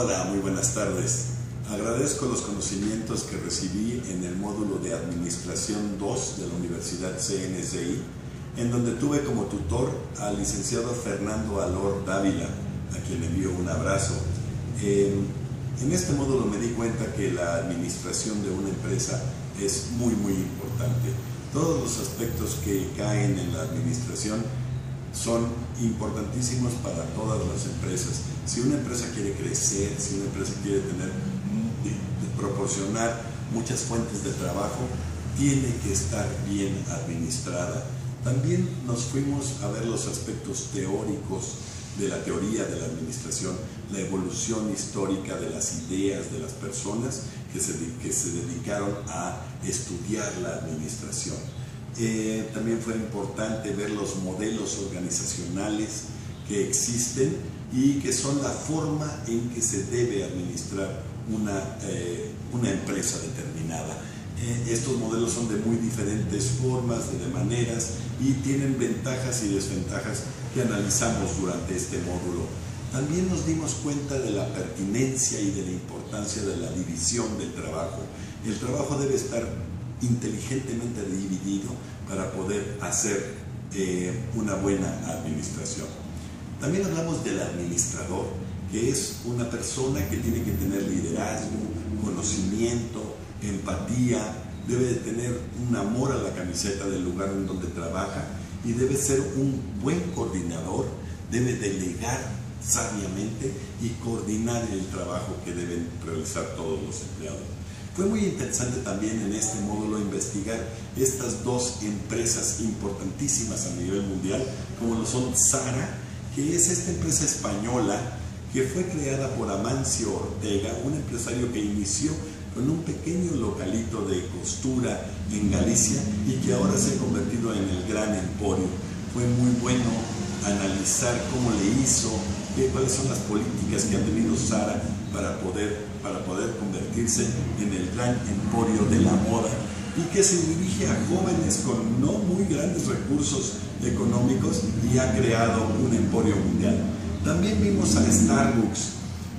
Hola, muy buenas tardes. Agradezco los conocimientos que recibí en el módulo de Administración 2 de la Universidad CNSI, en donde tuve como tutor al licenciado Fernando Alor Dávila, a quien envío un abrazo. en este módulo me di cuenta que la administración de una empresa es muy, muy importante. Todos los aspectos que caen en la administración son importantísimos para todas las empresas. Si una empresa quiere crecer, si una empresa quiere tener, proporcionar muchas fuentes de trabajo, tiene que estar bien administrada. También nos fuimos a ver los aspectos teóricos de la teoría de la administración, la evolución histórica de las ideas de las personas que se, que se dedicaron a estudiar la administración. También fue importante ver los modelos organizacionales que existen y que son la forma en que se debe administrar una, eh, una empresa determinada. Eh, estos modelos son de muy diferentes formas, de maneras y tienen ventajas y desventajas que analizamos durante este módulo. También nos dimos cuenta de la pertinencia y de la importancia de la división del trabajo. El trabajo debe estar inteligentemente dividido para poder hacer eh, una buena administración. También hablamos del administrador, que es una persona que tiene que tener liderazgo, conocimiento, empatía, debe de tener un amor a la camiseta del lugar en donde trabaja y debe ser un buen coordinador, debe delegar sabiamente y coordinar el trabajo que deben realizar todos los empleados. Fue muy interesante también en este módulo investigar estas dos empresas importantísimas a nivel mundial, como lo son Sara, que es esta empresa española que fue creada por Amancio Ortega, un empresario que inició con un pequeño localito de costura en Galicia y que ahora se ha convertido en el gran emporio. Fue muy bueno analizar cómo le hizo, cuáles son las políticas que ha tenido Sara para poder convertirse en el gran emporio de la moda y que se dirige a jóvenes con no muy grandes recursos económicos y ha creado un emporio mundial. También vimos a Starbucks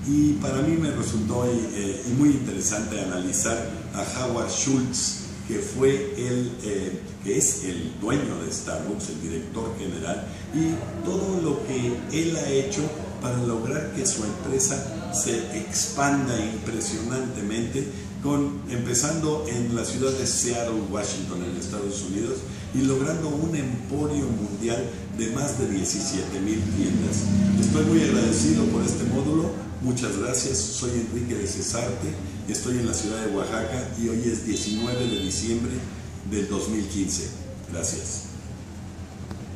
y para mí me resultó eh, muy interesante analizar a Howard Schultz, que fue el, eh, que es el dueño de Starbucks, el director general, y todo lo que él ha hecho para lograr que su empresa se expanda impresionantemente, con, empezando en la ciudad de Seattle, Washington, en Estados Unidos, y logrando un emporio mundial de más de 17 mil tiendas. Estoy muy agradecido por este módulo, muchas gracias, soy Enrique de Cesarte, estoy en la ciudad de Oaxaca y hoy es 19 de diciembre del 2015. Gracias.